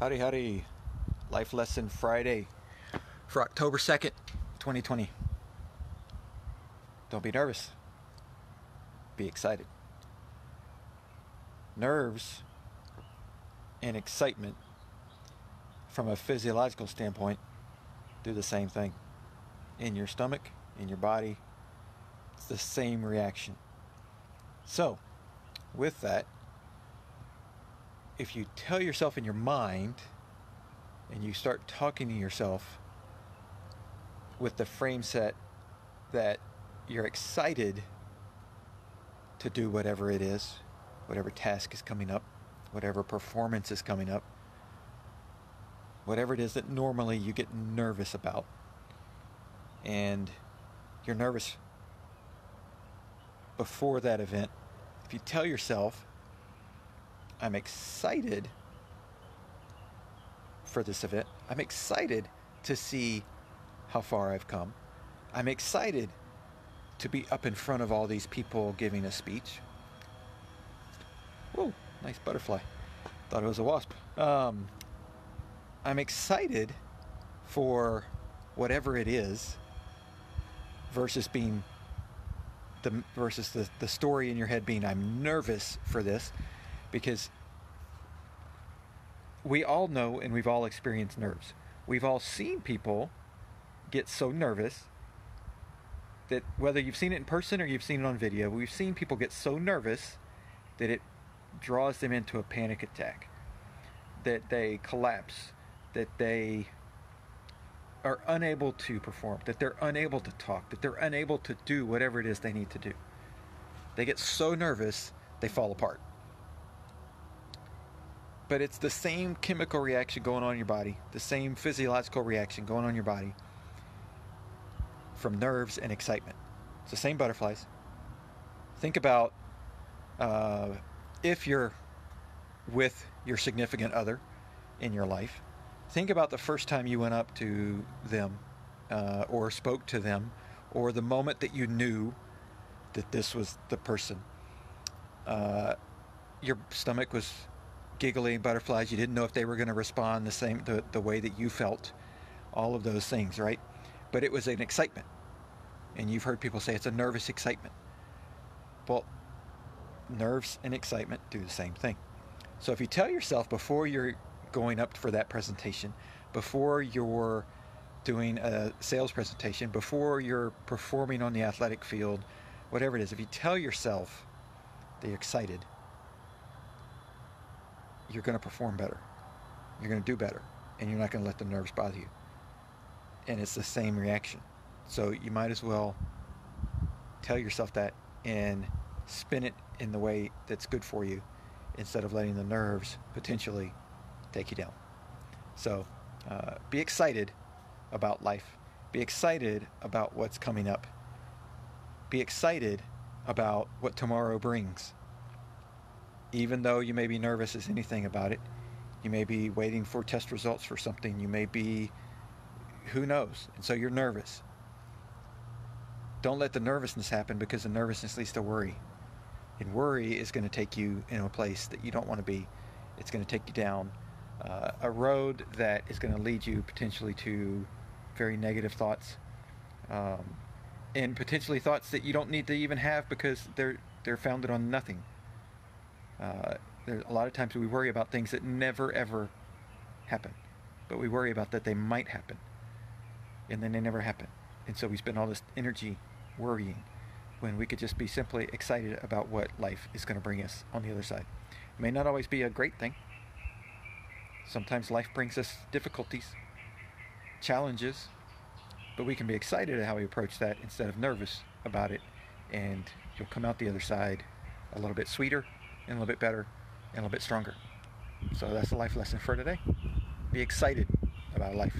Howdy, howdy. Life Lesson Friday for October 2nd, 2020. Don't be nervous. Be excited. Nerves and excitement, from a physiological standpoint, do the same thing. In your stomach, in your body, it's the same reaction. So, with that, if you tell yourself in your mind and you start talking to yourself with the frame set that you're excited to do whatever it is, whatever task is coming up, whatever performance is coming up, whatever it is that normally you get nervous about, and you're nervous before that event, if you tell yourself, I'm excited for this event. I'm excited to see how far I've come. I'm excited to be up in front of all these people giving a speech. Whoa, nice butterfly. Thought it was a wasp. Um, I'm excited for whatever it is versus being the versus the, the story in your head being I'm nervous for this because we all know and we've all experienced nerves. We've all seen people get so nervous that whether you've seen it in person or you've seen it on video, we've seen people get so nervous that it draws them into a panic attack, that they collapse, that they are unable to perform, that they're unable to talk, that they're unable to do whatever it is they need to do. They get so nervous, they fall apart but it's the same chemical reaction going on in your body, the same physiological reaction going on in your body from nerves and excitement. It's the same butterflies. Think about uh, if you're with your significant other in your life, think about the first time you went up to them uh, or spoke to them, or the moment that you knew that this was the person. Uh, your stomach was giggly butterflies. You didn't know if they were going to respond the same the, the way that you felt. All of those things, right? But it was an excitement. And you've heard people say it's a nervous excitement. Well, nerves and excitement do the same thing. So if you tell yourself before you're going up for that presentation, before you're doing a sales presentation, before you're performing on the athletic field, whatever it is, if you tell yourself that you're excited, you're going to perform better. You're going to do better. And you're not going to let the nerves bother you. And it's the same reaction. So you might as well tell yourself that and spin it in the way that's good for you instead of letting the nerves potentially take you down. So uh, be excited about life. Be excited about what's coming up. Be excited about what tomorrow brings even though you may be nervous as anything about it, you may be waiting for test results for something, you may be, who knows, and so you're nervous. Don't let the nervousness happen because the nervousness leads to worry. And worry is going to take you in a place that you don't want to be. It's going to take you down uh, a road that is going to lead you potentially to very negative thoughts, um, and potentially thoughts that you don't need to even have because they're they're founded on nothing. Uh, a lot of times we worry about things that never ever happen, but we worry about that they might happen, and then they never happen. And so we spend all this energy worrying when we could just be simply excited about what life is going to bring us on the other side. It may not always be a great thing. Sometimes life brings us difficulties, challenges, but we can be excited at how we approach that instead of nervous about it, and you'll come out the other side a little bit sweeter and a little bit better and a little bit stronger. So that's the life lesson for today. Be excited about life.